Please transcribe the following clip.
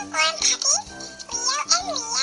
on Happy Leo and Mia.